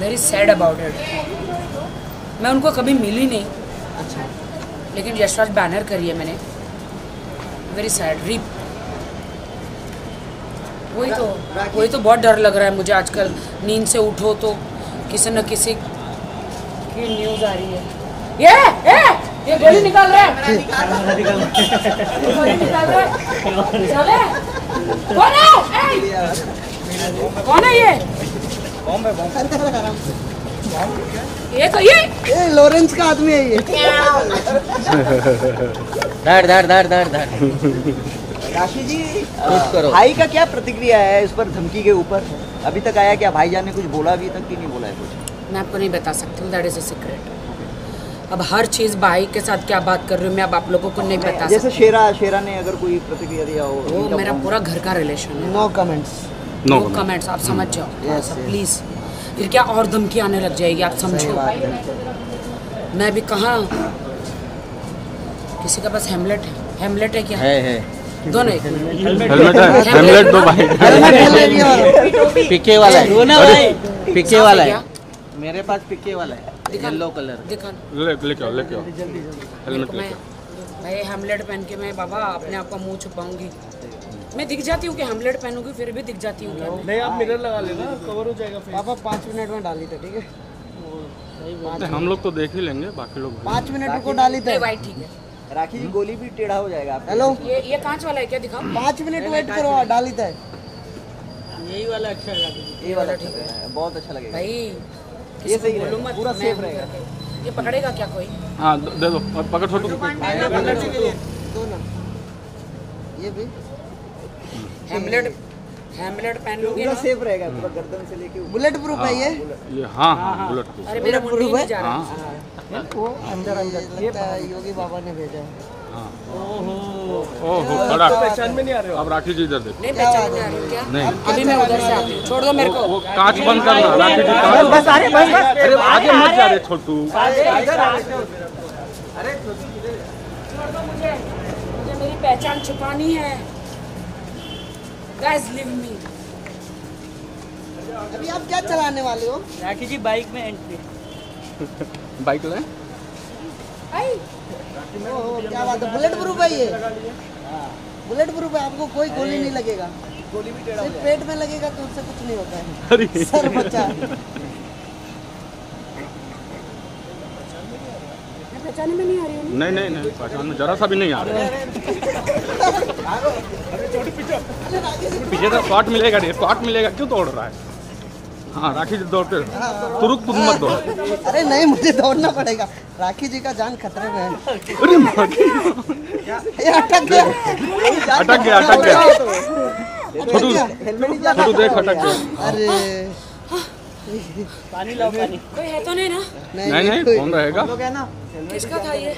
Very sad about it मैं उनको कभी मिली नहीं। अच्छा लेकिन यशराज बैनर करी है मैंने। वेरी सैड रिप वही तो वही तो बहुत डर लग रहा है मुझे आजकल। नींद से उठो तो किसी न किसी की न्यूज़ आ रही है। ये ये ये गोली निकाल रहा है। गोली निकाल रहा है। है? कौन है ये? ये तो ये। ये लॉरेंस का आदमी है ये। धर धर धर धर धर। राशि जी कुछ करो। भाई का क्या प्रतिक्रिया है इस पर धमकी के ऊपर? अभी तक आया क्या भाईजान ने कुछ बोला अभी तक कि नहीं बोला है कुछ? मैं आपको नहीं बता सकती हूँ दैट इज़ अ सीक्रेट अब हर चीज़ भाई के साथ क्या बात कर रही हूँ मैं अब आप लोगों को नहीं बता जैसे शेरा शेरा ने अगर कोई प्रतिक्रिया दिया हो वो मेरा पूरा घर का रिलेशन है। नो कमेंट्स नो कमेंट्स आप समझ जाओ. प्लीज़ फिर क्या और धमकी आने लग जाएगी आप समझो। मैं भी कहाँ किसी का पास हेमलेट है? हेमलेट है क्या? है है। दोनों हेलमेट दो भाई। पिके वाला है। पिके वाला है। है मेरे पास पिके वाला है। येलो कलर दिखा। लेके आओ लेके आओ हेलमेट लेके भाई हेमलेट पहन के मैं बाबा अपने आप का मुँह छुपाऊँगी। मैं दिख जाती हूँ कि हेमलेट पहनूँगी फिर भी दिख जाती हूँ नहीं आप मिरर लगा लेना कवर हो जाएगा पापा पाँच मिनट में डाली थे ठीक है? हम लोग तो देख ही लेंगे बाकी लोग पाँच मिनट को डाली थे वाइट ठीक है। राखी जी गोली भी टेढ़ा हो जाएगा हेलो? ये ये कांच वाला है क्या दिखाओ? पाँच मिनट वेट करो डाली थे यही वाला अच्छा है ये वाला ठीक है। बहुत अच्छा लगेगा। भाई ये सही रहेगा, पूरा सेफ़ रहेगा। ये पकड़ेगा क्या कोई? हाँ दे दे दो और पकड़ छोटू दो ना। ये भी। हेमलेट हेमलेट पहन लूँगी पूरा ना। सेफ़ रहेगा पूरा गर्दन से लेके ऊपर। बुलेट प्रूफ है ये? ये हाँ हाँ बुलेट प्रूफ। अरे मेरा मुंडी नहीं जा रहा। हाँ। वो अंदर अंदर। योगी बाबा ने भेजा है। हाँ। ओहो। खड़ा। पहचान में नहीं आ रहे हो अब राखी जी इधर देखो। नहीं पहचान में आ रही हूँ क्या? नहीं। अभी मैं उधर से आती हूँ। छोड़ दो मेरे को। वो कांच बंद करना राखी जी कांच बस अरे बस अरे आगे मत जा रे छोटू छोड़ दो मुझे। मुझे मेरी पहचान छुपानी है। गाइस लीव मी अभी आप क्या चलाने वाले हो? राखी जी बाइक में एंट्री बाइक ले ओ क्या बात है? बुलेट प्रूफ है ये? बुलेट प्रूफ है आपको कोई गोली नहीं लगेगा। गोली भी टेढ़ा हो सिर्फ़ पेट में लगेगा तो उससे कुछ नहीं होता है। सर बच्चा। पहचाने में नहीं आ रही हूँ नहीं नहीं नहीं पहचान में जरा सा भी नहीं आ रहा। पीछे तो शॉट मिलेगा नहीं शॉट मिलेगा क्यों दौड़ रहा है? हाँ राखी जी दौड़ते तुरुक तुम मत दौड़। अरे नहीं मुझे दौड़ना पड़ेगा। राखी जी का जान खतरे में है। अरे अटक गया अटक गया। अटक गया। छोटू छोटू देख अटक गया। अरे। पानी लाओ पानी। कोई है तो नहीं ना? नहीं नहीं कोई- कौन रहेगा? लोग है ना। किसका था ये?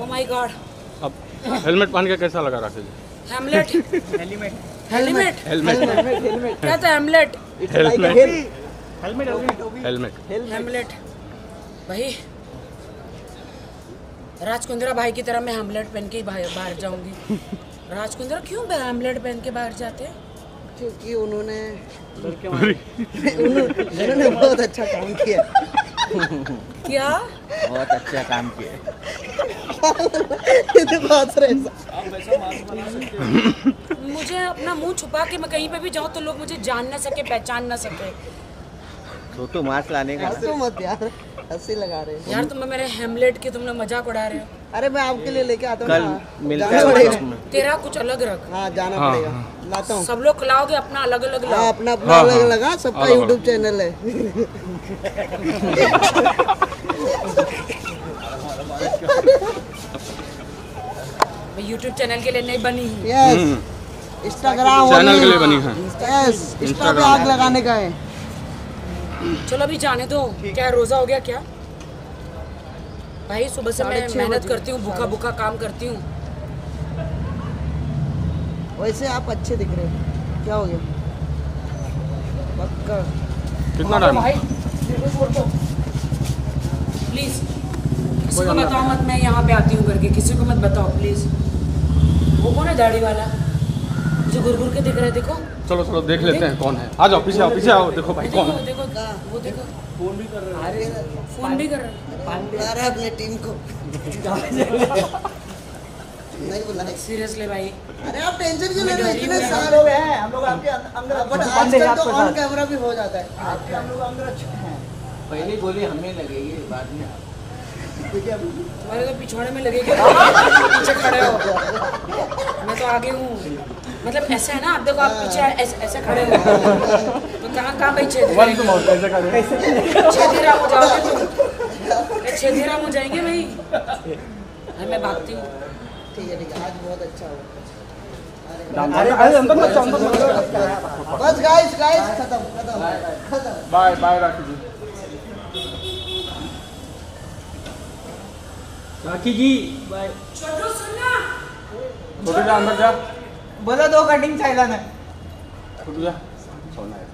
ओ माय गॉड अब हेलमेट पहन के कैसा लगा Rakhi ji hamlet helmet helmet helmet helmet helmet क्या था hamlet it's helmet helmet helmet भाई राजकुंद्रा भाई की तरह मैं हेमलेट पहन के ही बाहर बाहर जाऊँगी। राजकुंद्रा क्यों हेमलेट पहन के बाहर जाते हैं? क्योंकि उन्होंने उन्होंने बहुत अच्छा काम किया। क्या? बहुत अच्छा काम किया। ये तो मुझे अपना मुँह छुपा के मैं कहीं पे भी जाऊँ तो लोग मुझे जान ना सके पहचान ना सके। छोटू मास्क लाने का। हंसो मत यार हँसी लगा रहे यार तुम मेरे हेमलेट की तुमने मज़ाक उड़ा रहे हो। अरे मैं आपके लिए लेके आता हूँ। कल। मिलता है पड़ेगा। workshop में। तेरा कुछ अलग रख। हाँ जाना हाँ, पड़ेगा। हाँ। लाता हूँ। सब लोग खिलाओगे अपना अलग अलग हाँ अपना अपना हाँ, अलग हाँ। लगा। सबका। यूट्यूब चैनल है। मैं यूट्यूब चैनल के लिए नहीं बनी हूँ। यस इंस्टाग्राम चैनल के लिए बनी है। यस इंस्टा पे आग लगाने का है। चलो अभी जाने दो। क्या रोजा हो गया क्या? भाई सुबह से मैं मेहनत करती हूँ भूखा भूखा काम करती हूँ। वैसे आप अच्छे दिख रहे हो। क्या हो गया? पक्का। कितना टाइम भाई प्लीज़ किसी को बताओ मत मैं यहाँ पे आती हूँ करके। किसी को मत बताओ प्लीज़ वो कौन है दाढ़ी वाला? मुझे घुर घुर के दिख रहा है देखो। चलो चलो देख लेते हैं कौन है। आ जाओ पीछे आओ पीछे आओ देखो भाई कौन है। देखो वो देखो। फ़ोन भी कर रहा है। फ़ोन भी कर रहा है। बुला रहा है अपने टीम को। नहीं बुला सीरियसली भाई। अरे आप टेंशन क्यों ले रहे हो? इतने साल लोग हैं हम लोग आपके अंदर बट आजकल तो ऑन कैमरा भी हो जाता है। आपके हम लोग अंदर अच्छे हैं। पहली गोली हमें लगेगी बाद में। आप। तुम्हारे तो पिछवाड़े में लगेगी पीछे खड़े हो। मैं तो आगे हूँ। मतलब ऐसे है ना आप देखो आप पीछे ऐसे, ऐसे खड़े हो। तो कहाँ कहाँ भाई वन छेद तुम और कैसे करे छेदीराम हो जाओगे तुम। ये हो जाएँगे भाई। अरे मैं भागती हूँ। ठीक है ठीक है। आज बहुत अच्छा हुआ। अरे अरे अंदर मत जाओ, अंदर मत जाओ। बस गाइस गाइस खत्म खत्म। खत्म bye bye Rakhi ji. Rakhi ji bye. Chhotu सुनना छोटू जा अंदर जा. बोला दो कटिंग चाहिए ना. छोटू जा? सोना है